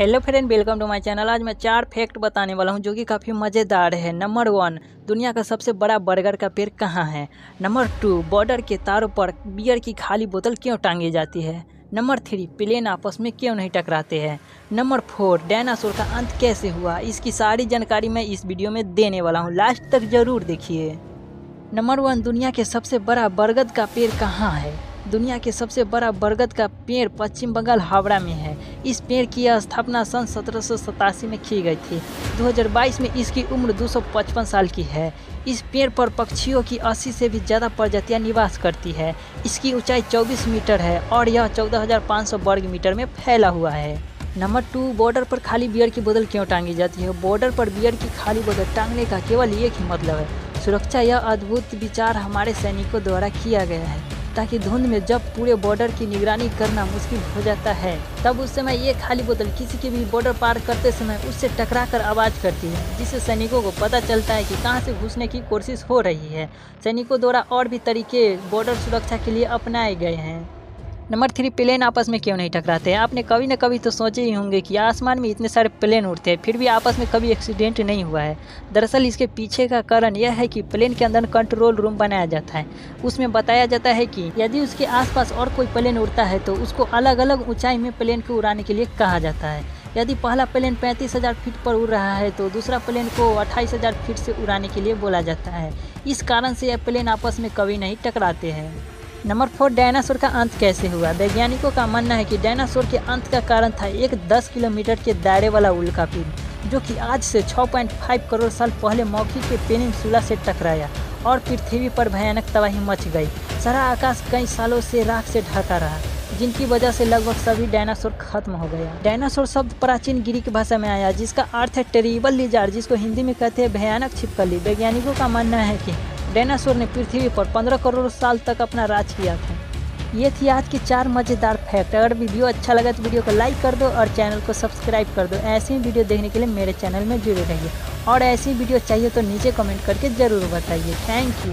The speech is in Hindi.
Hello friend welcome to my channel आज मैं चार फैक्ट बताने वाला हूँ जो कि काफ़ी मज़ेदार है। नंबर वन दुनिया का सबसे बड़ा बर्गर का पेड़ कहाँ है? नंबर टू बॉर्डर के तारों पर बियर की खाली बोतल क्यों टांगी जाती है? नंबर थ्री प्लेन आपस में क्यों नहीं टकराते हैं? नंबर फोर डायनासोर का अंत कैसे हुआ? इसकी सारी जानकारी मैं इस वीडियो में देने वाला हूँ। लास्ट तक ज़रूर देखिए। नंबर वन दुनिया के सबसे बड़ा बरगद का पेड़ कहाँ है? दुनिया के सबसे बड़ा बरगद का पेड़ पश्चिम बंगाल हावड़ा में है। इस पेड़ की स्थापना सन सत्रह सौ सतासी में की गई थी। 2022 में इसकी उम्र 255 साल की है। इस पेड़ पर पक्षियों की 80 से भी ज़्यादा प्रजातियाँ निवास करती है। इसकी ऊंचाई 24 मीटर है और यह 14,500 वर्ग मीटर में फैला हुआ है। नंबर टू बॉर्डर पर खाली बियर की बोतल क्यों टांगी जाती है? बॉर्डर पर बियर की खाली बोतल टांगने का केवल एक ही मतलब है। सुरक्षा यह अद्भुत विचार हमारे सैनिकों द्वारा किया गया है। ताकि धुंध में जब पूरे बॉर्डर की निगरानी करना मुश्किल हो जाता है। तब उस समय ये खाली बोतल किसी के भी बॉर्डर पार करते समय उससे टकरा कर आवाज़ करती है, जिससे सैनिकों को पता चलता है कि कहाँ से घुसने की कोशिश हो रही है। सैनिकों द्वारा और भी तरीके बॉर्डर सुरक्षा के लिए अपनाए गए हैं। नंबर थ्री प्लेन आपस में क्यों नहीं टकराते? हैं आपने कभी ना कभी तो सोचे ही होंगे कि आसमान में इतने सारे प्लेन उड़ते हैं, फिर भी आपस में कभी एक्सीडेंट नहीं हुआ है। दरअसल इसके पीछे का कारण यह है कि प्लेन के अंदर कंट्रोल रूम बनाया जाता है। उसमें बताया जाता है कि यदि उसके आसपास और कोई प्लेन उड़ता है तो उसको अलग अलग ऊंचाई में प्लेन को उड़ाने के लिए कहा जाता है। यदि पहला प्लेन पैंतीस हज़ार फीट पर उड़ रहा है तो दूसरा प्लेन को अट्ठाईस हज़ार फीट से उड़ाने के लिए बोला जाता है। इस कारण से यह प्लेन आपस में कभी नहीं टकराते हैं। नंबर फोर, डायनासोर का अंत कैसे हुआ? वैज्ञानिकों का मानना है कि डायनासोर के अंत का कारण था एक 10 किलोमीटर के दायरे वाला उल्का पिंड जो कि आज से 6.5 करोड़ साल पहले मौखी के पेनिनसुला से टकराया और पृथ्वी पर भयानक तबाही मच गई। सारा आकाश कई सालों से राख से ढका रहा, जिनकी वजह से लगभग सभी डायनासोर खत्म हो गया। डायनासोर शब्द प्राचीन ग्रीक भाषा में आया, जिसका अर्थ है टेरिबल लिजार, जिसको हिंदी में कहते हैं भयानक छिपकली। वैज्ञानिकों का मानना है कि डायनासोर ने पृथ्वी पर 15 करोड़ साल तक अपना राज किया था। ये थी आज की चार मज़ेदार फैक्ट। अगर वीडियो अच्छा लगा तो वीडियो को लाइक कर दो और चैनल को सब्सक्राइब कर दो। ऐसी ही वीडियो देखने के लिए मेरे चैनल में जुड़े रहिए। और ऐसी वीडियो चाहिए तो नीचे कमेंट करके ज़रूर बताइए। Thank you.